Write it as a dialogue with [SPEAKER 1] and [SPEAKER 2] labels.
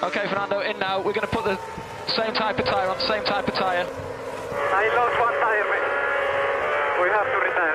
[SPEAKER 1] Okay, Fernando, in now. We're going to put the same type of tyre on, same type of tyre.
[SPEAKER 2] I lost one tyre, mate. We have to return.